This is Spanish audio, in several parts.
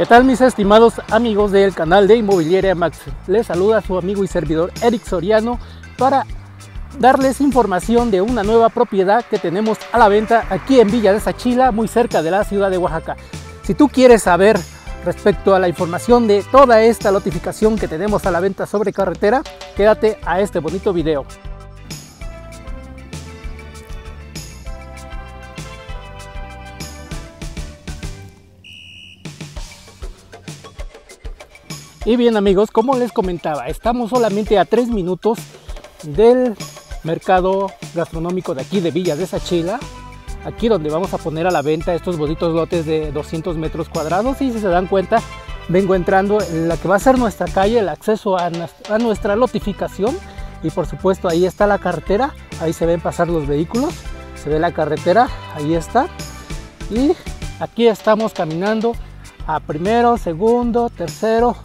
¿Qué tal mis estimados amigos del canal de Inmobiliaria Max? Les saluda su amigo y servidor Eric Soriano para darles información de una nueva propiedad que tenemos a la venta aquí en Villa de Sachila, muy cerca de la ciudad de Oaxaca. Si tú quieres saber respecto a la información de toda esta notificación que tenemos a la venta sobre carretera, quédate a este bonito video. Y bien amigos, como les comentaba, estamos solamente a 3 minutos del mercado gastronómico de aquí de Villa de Sachila. Aquí donde vamos a poner a la venta estos bonitos lotes de 200 metros cuadrados y si se dan cuenta vengo entrando en la que va a ser nuestra calle, el acceso a a nuestra lotificación y por supuesto ahí está la carretera, ahí se ven pasar los vehículos, se ve la carretera, ahí está y aquí estamos caminando a primero, segundo, tercero,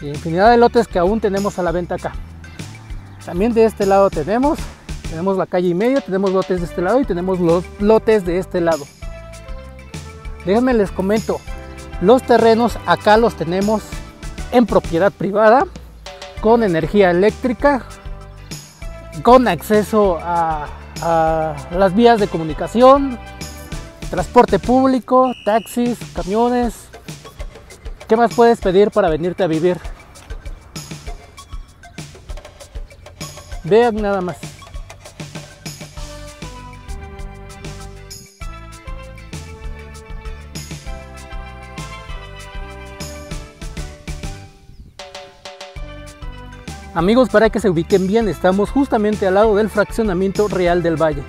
y infinidad de lotes que aún tenemos a la venta acá. También de este lado tenemos, tenemos la calle y medio, tenemos lotes de este lado y tenemos los lotes de este lado. Déjenme les comento, los terrenos acá los tenemos en propiedad privada, con energía eléctrica, con acceso a las vías de comunicación, transporte público, taxis, camiones, ¿Qué más puedes pedir para venirte a vivir? Vean nada más. Amigos, para que se ubiquen bien, estamos justamente al lado del fraccionamiento Real del Valle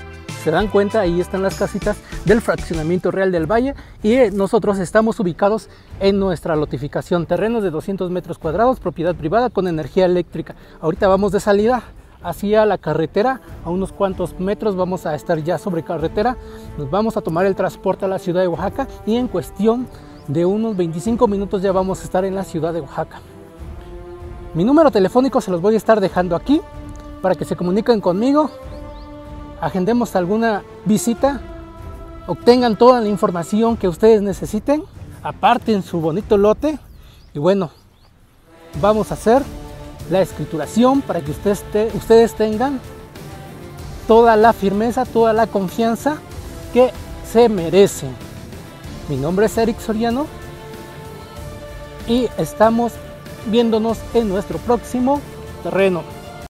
se dan cuenta, ahí están las casitas del fraccionamiento real del valle y eh, nosotros estamos ubicados en nuestra lotificación, terrenos de 200 metros cuadrados, propiedad privada con energía eléctrica. Ahorita vamos de salida hacia la carretera, a unos cuantos metros vamos a estar ya sobre carretera, nos vamos a tomar el transporte a la ciudad de Oaxaca y en cuestión de unos 25 minutos ya vamos a estar en la ciudad de Oaxaca. Mi número telefónico se los voy a estar dejando aquí para que se comuniquen conmigo agendemos alguna visita, obtengan toda la información que ustedes necesiten, aparten su bonito lote y bueno, vamos a hacer la escrituración para que ustedes, ustedes tengan toda la firmeza, toda la confianza que se merecen. Mi nombre es Eric Soriano y estamos viéndonos en nuestro próximo terreno.